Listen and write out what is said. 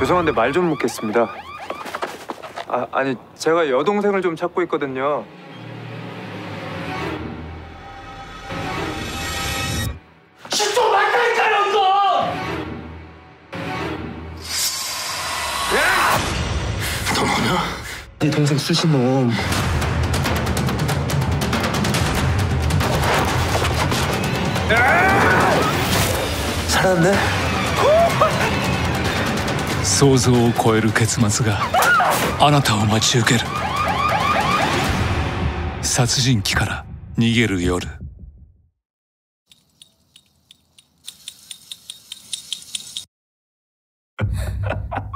죄송한데 말 좀 묻겠습니다. 아, 아니 제가 여동생을 좀 찾고 있거든요. 너 뭐냐? 네 동생 수시놈. 살았네? 想像を超える結末があなたを待ち受ける。殺人鬼から逃げる夜。